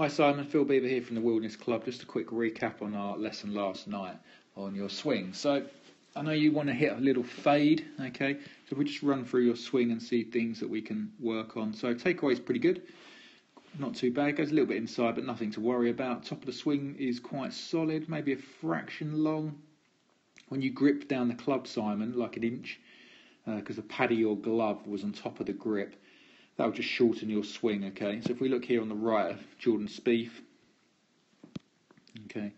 Hi Simon, Phil Beever here from the Wilderness Club. Just a quick recap on our lesson last night on your swing. So I know you want to hit a little fade, okay? So we just run through your swing and see things that we can work on. So takeaway is pretty good, not too bad. Goes a little bit inside, but nothing to worry about. Top of the swing is quite solid, maybe a fraction long. When you grip down the club, Simon, like an inch, because uh, the pad of your glove was on top of the grip that'll just shorten your swing, okay? So if we look here on the right of Jordan Spieth, okay,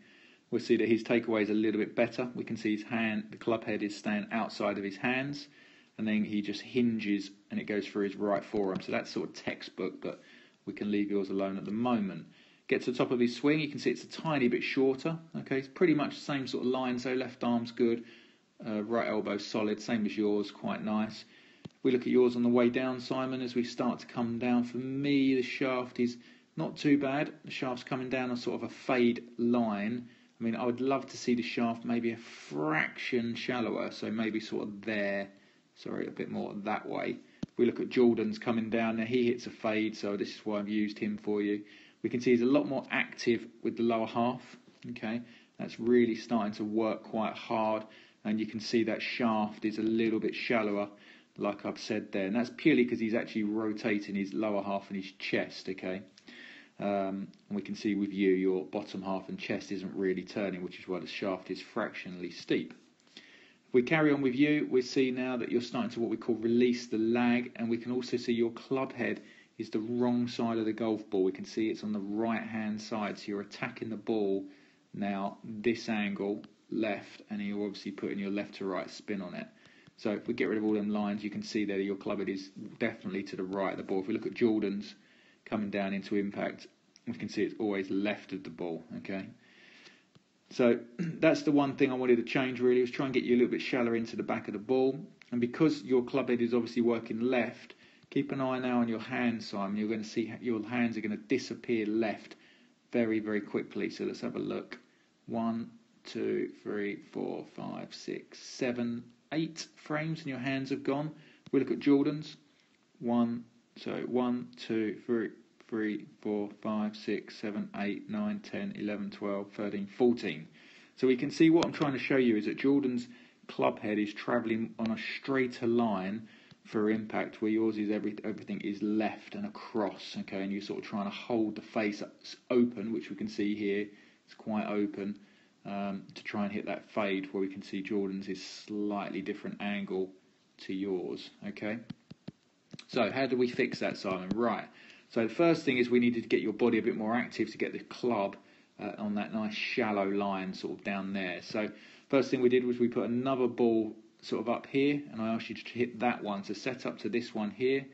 we'll see that his takeaway is a little bit better. We can see his hand, the club head is staying outside of his hands, and then he just hinges and it goes through his right forearm. So that's sort of textbook, but we can leave yours alone at the moment. Get to the top of his swing, you can see it's a tiny bit shorter, okay? It's pretty much the same sort of line, so left arm's good, uh, right elbow solid, same as yours, quite nice we look at yours on the way down, Simon, as we start to come down. For me, the shaft is not too bad. The shaft's coming down on sort of a fade line. I mean, I would love to see the shaft maybe a fraction shallower, so maybe sort of there. Sorry, a bit more that way. If we look at Jordan's coming down now, he hits a fade, so this is why I've used him for you. We can see he's a lot more active with the lower half. Okay, that's really starting to work quite hard, and you can see that shaft is a little bit shallower like I've said there, and that's purely because he's actually rotating his lower half and his chest. Okay, um, and we can see with you your bottom half and chest isn't really turning, which is why the shaft is fractionally steep. If we carry on with you, we see now that you're starting to what we call release the lag, and we can also see your club head is the wrong side of the golf ball. We can see it's on the right hand side, so you're attacking the ball now this angle left, and you're obviously putting your left to right spin on it. So if we get rid of all them lines, you can see there your club head is definitely to the right of the ball. If we look at Jordan's coming down into impact, we can see it's always left of the ball. Okay. So that's the one thing I wanted to change really was try and get you a little bit shallower into the back of the ball. And because your club head is obviously working left, keep an eye now on your hands, Simon. You're going to see your hands are going to disappear left very, very quickly. So let's have a look. One, two, three, four, five, six, seven, eight frames and your hands have gone. We look at Jordan's. One, so one, two, three, three, four, five, six, seven, eight, nine, ten, eleven, twelve, thirteen, fourteen. So we can see what I'm trying to show you is that Jordan's club head is travelling on a straighter line for impact, where yours is every, everything is left and across, okay, and you're sort of trying to hold the face open, which we can see here, it's quite open, um, to try and hit that fade where we can see Jordan's is slightly different angle to yours. Okay. So how do we fix that, Simon? Right. So the first thing is we needed to get your body a bit more active to get the club uh, on that nice shallow line sort of down there. So first thing we did was we put another ball sort of up here, and I asked you to hit that one. So set up to this one here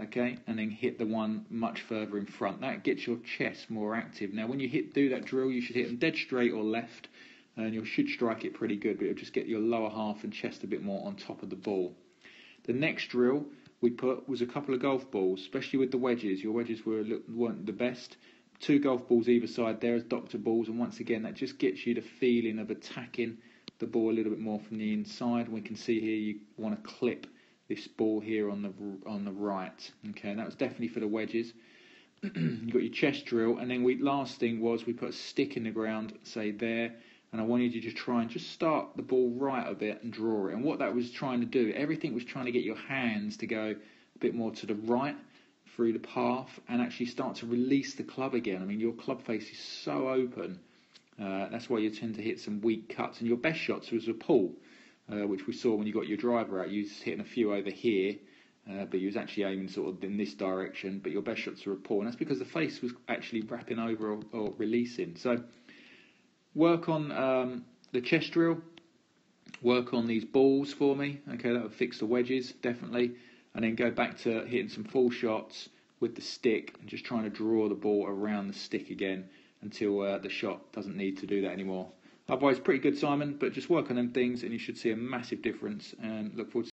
okay, and then hit the one much further in front. That gets your chest more active. Now, when you hit do that drill, you should hit them dead straight or left, and you should strike it pretty good, but it'll just get your lower half and chest a bit more on top of the ball. The next drill we put was a couple of golf balls, especially with the wedges. Your wedges were weren't the best. Two golf balls either side there as doctor balls, and once again that just gets you the feeling of attacking the ball a little bit more from the inside. We can see here you want to clip this ball here on the on the right. Okay, that was definitely for the wedges. you got your chest drill, and then we last thing was we put a stick in the ground, say there, and I wanted you to try and just start the ball right a bit and draw it. And what that was trying to do, everything was trying to get your hands to go a bit more to the right through the path and actually start to release the club again. I mean, your club face is so open. Uh, that's why you tend to hit some weak cuts, and your best shots was a pull uh, which we saw when you got your driver out. You was hitting a few over here, uh, but you was actually aiming sort of in this direction. But your best shots were poor, and that's because the face was actually wrapping over or, or releasing. So work on um, the chest drill. Work on these balls for me. Okay, that would fix the wedges definitely, and then go back to hitting some full shots with the stick and just trying to draw the ball around the stick again until uh, the shot doesn't need to do that anymore. Otherwise, pretty good, Simon, but just work on them things and you should see a massive difference and look forward to